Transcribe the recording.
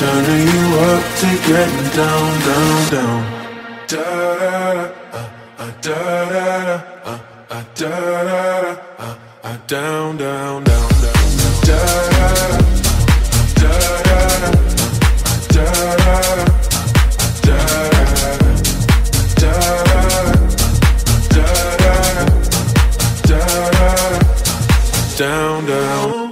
turning you up to getting down, down, down. Da da da, uh, da da da, uh, da da da, uh, down, down, down, down, da da da, da da da, da da da. Down, down.